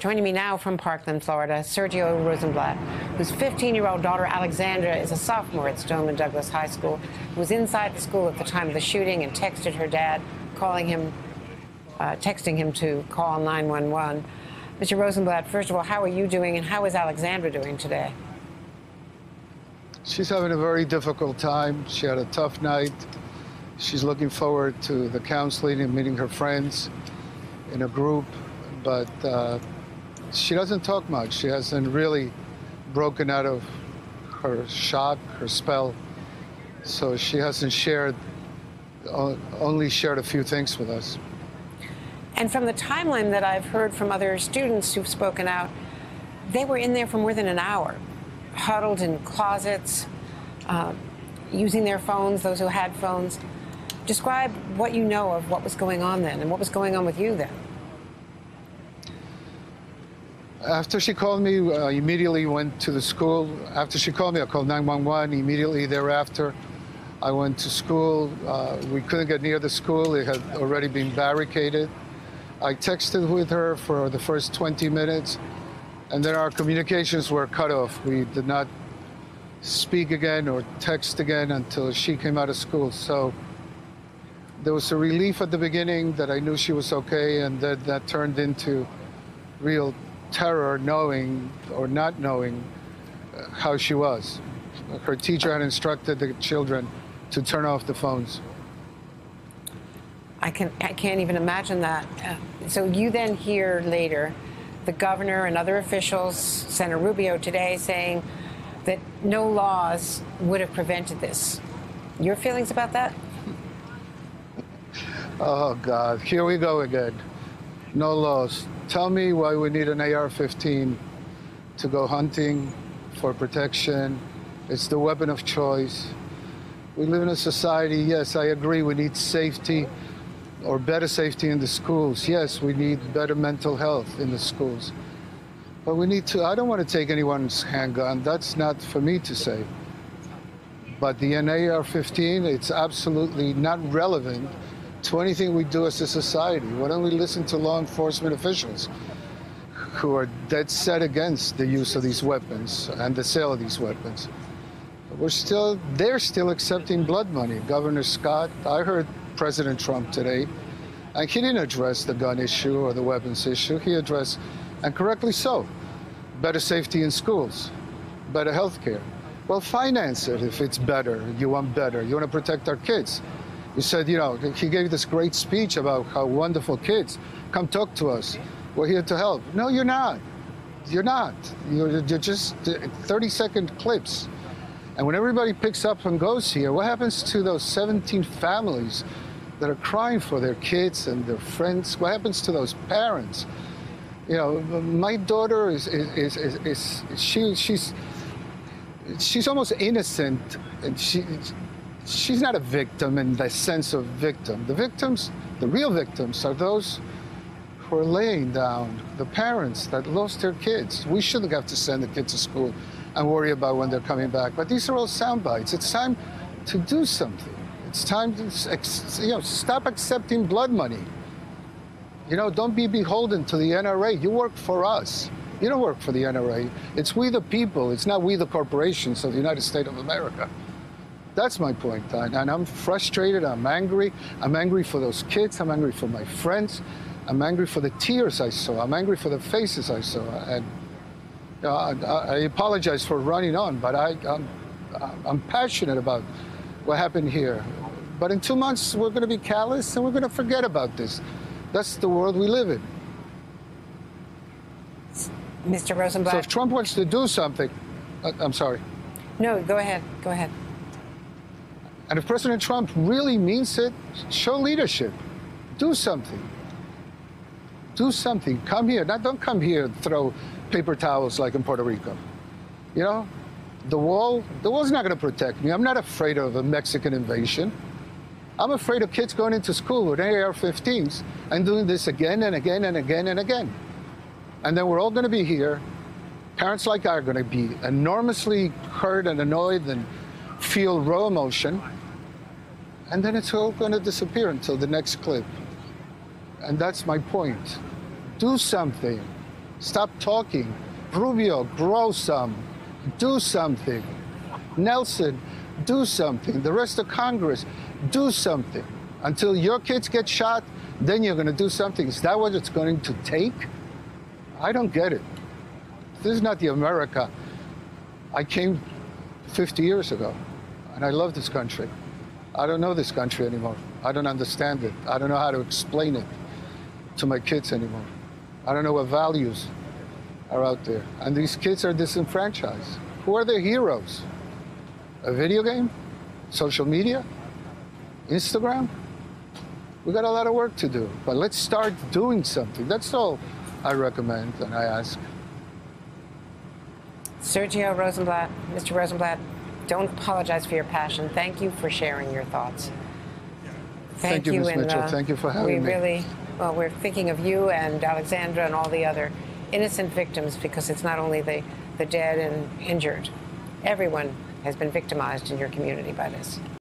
Joining me now from Parkland, Florida, Sergio Rozenblat, whose 15-year-old daughter Alexandra is a sophomore at Stoneman Douglas High School, was inside the school at the time of the shooting and texted her dad, calling him, uh, texting him to call 911. Mr. Rozenblat, first of all, how are you doing, and how is Alexandra doing today? She's having a very difficult time. She had a tough night. She's looking forward to the counseling and meeting her friends in a group, but uh, she doesn't talk much. She hasn't really broken out of her shock, her spell. So she hasn't shared, only shared a few things with us. And from the timeline that I've heard from other students who've spoken out, they were in there for more than an hour, huddled in closets, uh, using their phones, those who had phones. Describe what you know of what was going on then and what was going on with you then. After she called me, I uh, immediately went to the school. After she called me, I called 911. Immediately thereafter, I went to school. Uh, we couldn't get near the school. It had already been barricaded. I texted with her for the first 20 minutes, and then our communications were cut off. We did not speak again or text again until she came out of school. So there was a relief at the beginning that I knew she was okay, and that, that turned into real terror knowing or not knowing uh, how she was. Her teacher had instructed the children to turn off the phones. I can I can't even imagine that. Uh, so you then hear later the governor and other officials, Senator Rubio today, saying that no laws would have prevented this. Your feelings about that? Oh God, here we go again. No laws. Tell me why we need an AR-15 to go hunting for protection. It's the weapon of choice. We live in a society, yes, I agree, we need safety or better safety in the schools. Yes, we need better mental health in the schools. But we need to, I don't want to take anyone's handgun. That's not for me to say. But the NAR-15, it's absolutely not relevant to anything we do as a society. Why don't we listen to law enforcement officials who are dead set against the use of these weapons and the sale of these weapons? We're still, they're still accepting blood money. Governor Scott, I heard President Trump today, and he didn't address the gun issue or the weapons issue. He addressed, and correctly so, better safety in schools, better health care. Well, finance it if it's better. You want better. You want to protect our kids. He said, you know, he gave this great speech about how wonderful kids come talk to us. We're here to help. No, you're not. You're not. You're, you're just 30 second clips. And when everybody picks up and goes here, what happens to those 17 families that are crying for their kids and their friends? What happens to those parents? You know, my daughter is, is, is, is, is she, she's, she's almost innocent and she, she's not a victim in the sense of victim. The victims, the real victims, are those who are laying down, the parents that lost their kids. We shouldn't have to send the kids to school and worry about when they're coming back. But these are all sound bites. It's time to do something. It's time to you know, stop accepting blood money. You know, don't be beholden to the NRA. You work for us. You don't work for the NRA. It's we the people. It's not we the corporations of the United States of America. That's my point. And I'm frustrated. I'm angry. I'm angry for those kids. I'm angry for my friends. I'm angry for the tears I saw. I'm angry for the faces I saw. And you know, I, I, apologize for running on, but I, I'm, I'm passionate about what happened here. But in two months, we're going to be callous and we're going to forget about this. That's the world we live in. Mr. Rozenblat. So if Trump wants to do something, uh, I'm sorry. No, go ahead. Go ahead. And if President Trump really means it, show leadership. Do something. Do something. Come here. Not don't come here and throw paper towels like in Puerto Rico. You know, the wall, the wall's not going to protect me. I'm not afraid of a Mexican invasion. I'm afraid of kids going into school with AR-15s and doing this again and again and again and again. And then we're all going to be here. Parents like I are going to be enormously hurt and annoyed and feel raw emotion and then it's all going to disappear until the next clip. And that's my point. Do something. Stop talking. Rubio, grow some. Do something. Nelson, do something. The rest of Congress, do something. Until your kids get shot, then you're going to do something. Is that what it's going to take? I don't get it. This is not the America I came 50 years ago, and I love this country. I don't know this country anymore. I don't understand it. I don't know how to explain it to my kids anymore. I don't know what values are out there. And these kids are disenfranchised. Who are their heroes? A video game? Social media? Instagram? We got a lot of work to do, but let's start doing something. That's all I recommend and I ask. Sergio Rozenblat, Mr. Rozenblat, don't apologize for your passion. Thank you for sharing your thoughts. Thank you, Ms. Mitchell. Uh, Thank you for having we me. really, well, we're thinking of you and Alexandra and all the other innocent victims because it's not only the, the dead and injured. Everyone has been victimized in your community by this.